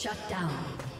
Shut down.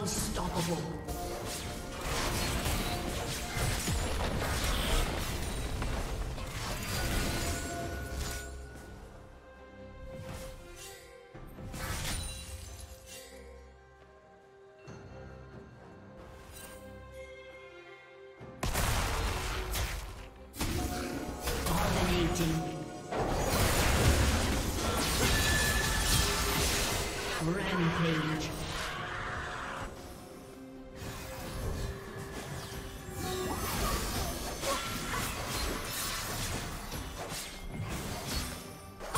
Unstoppable.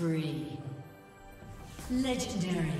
Spree. Legendary.